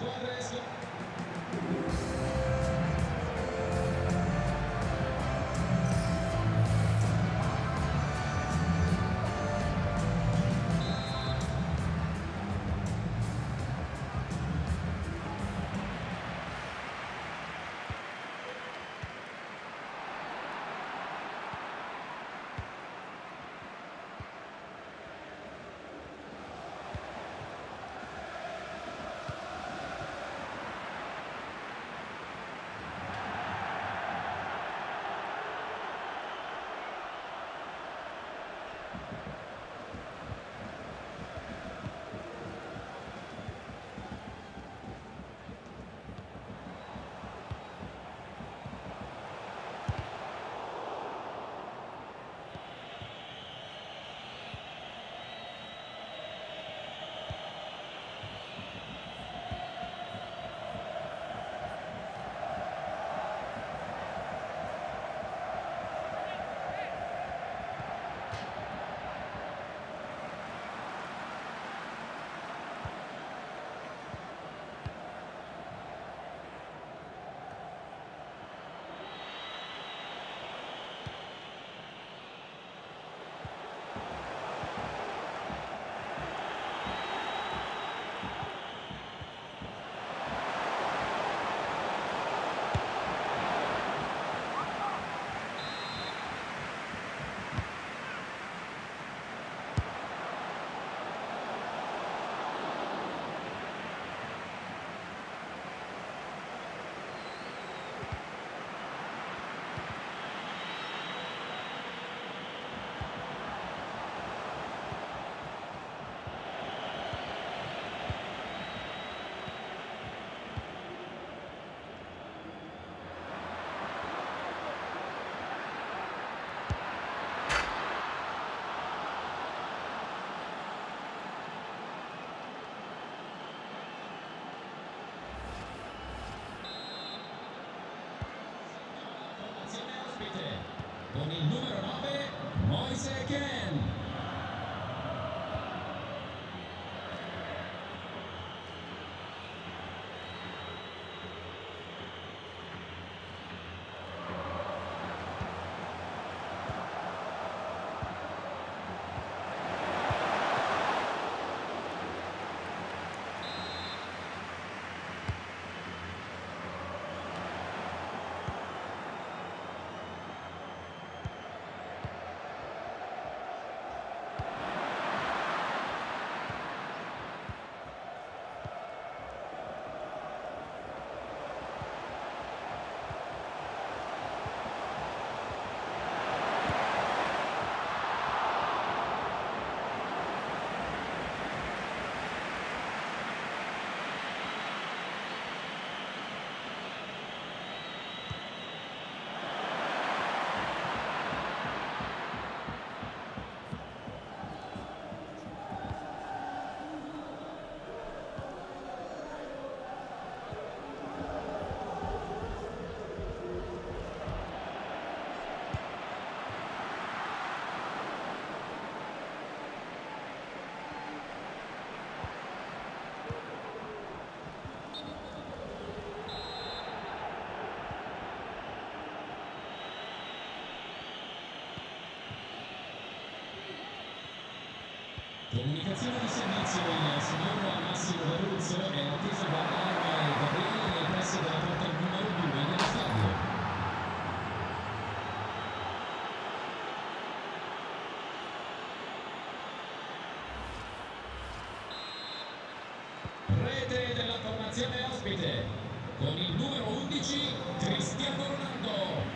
Gracias. Con el número 9 Moise Ken. Comunicazione di servizio, il signor Massimo Veruzzo è atteso da Arma e Gabriele nei pressi della porta numero 2 dello stadio. Rete della formazione ospite con il numero 11 Cristiano Ronaldo.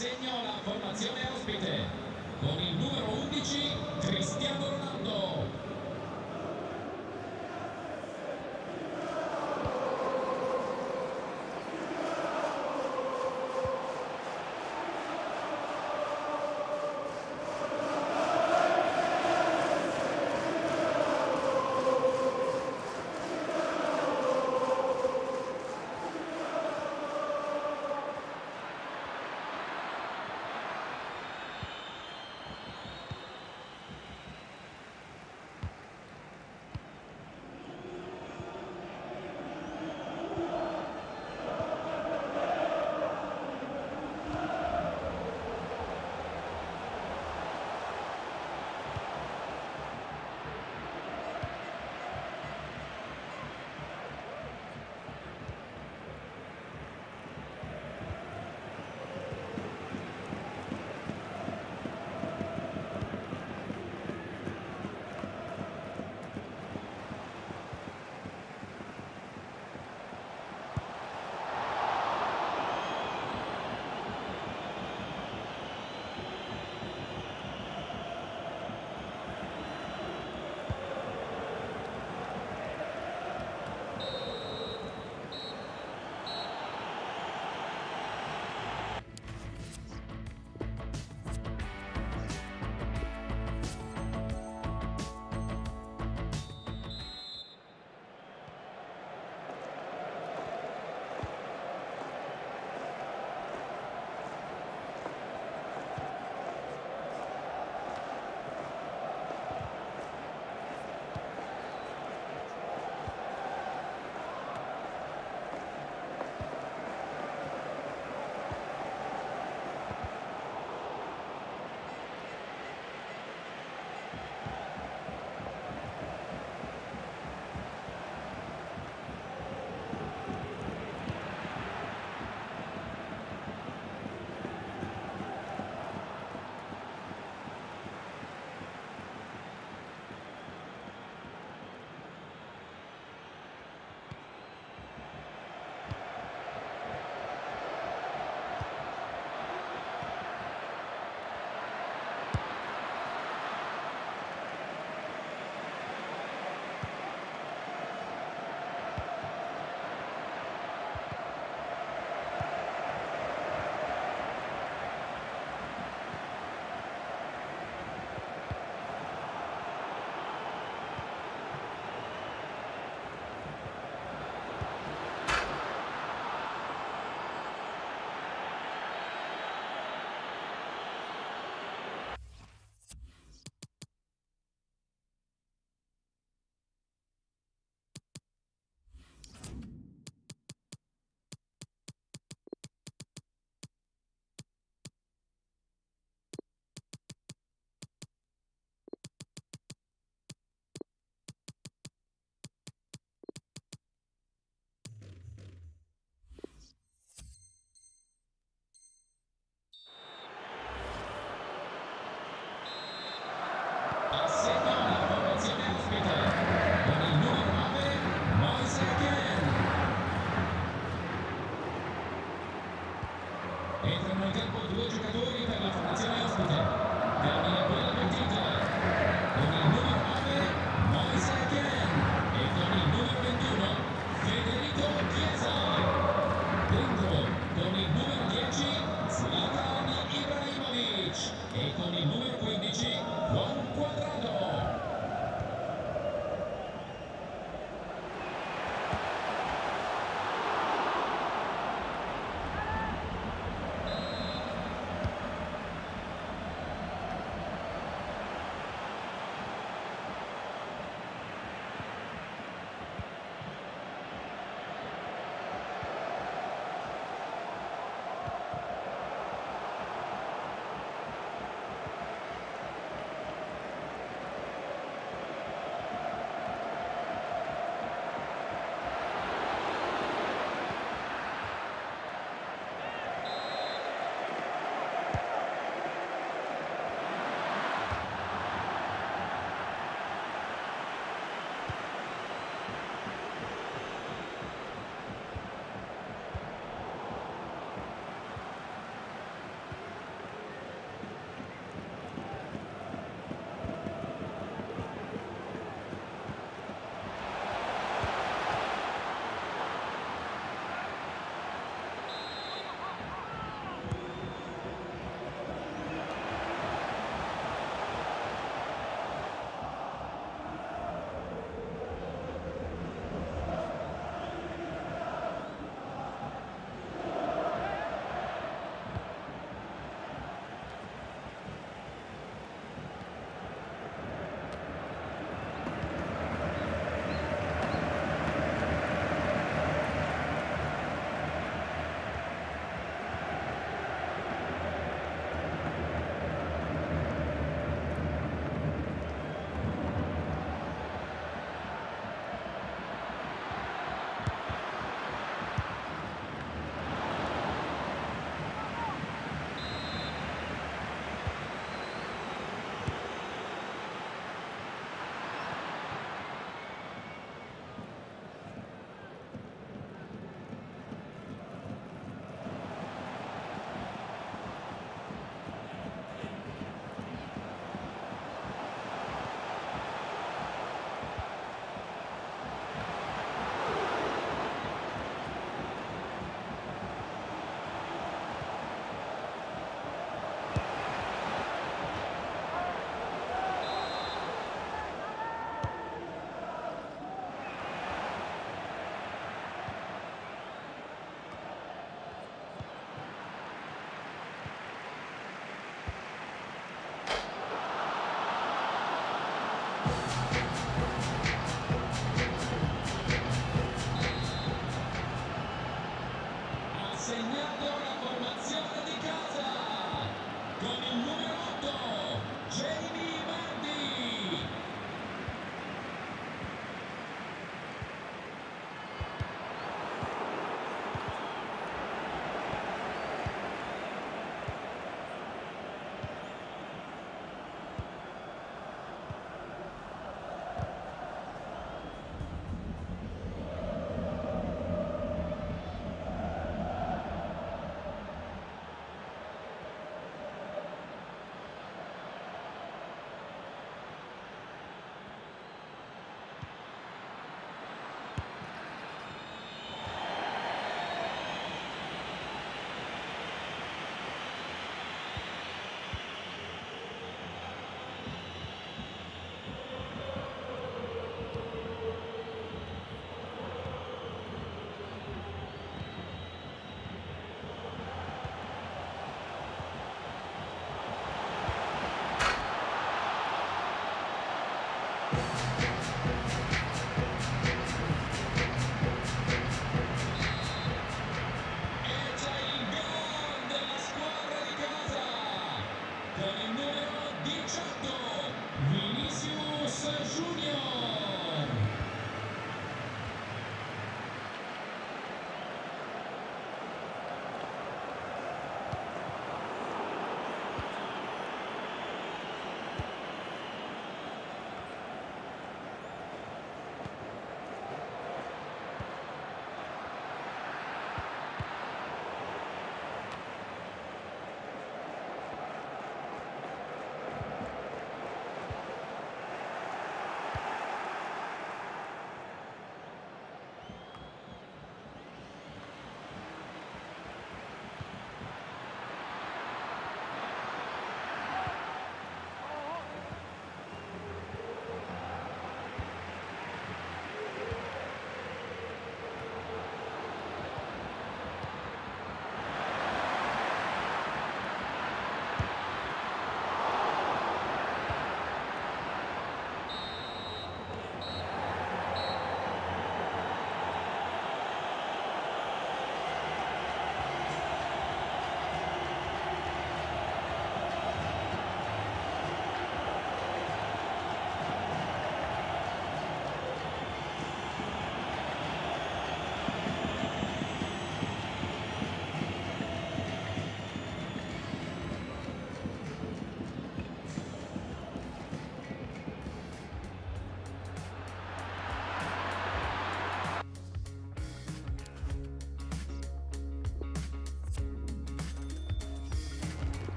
Assegno la formazione ospite con il numero 11 Cristiano Ronaldo. Anthony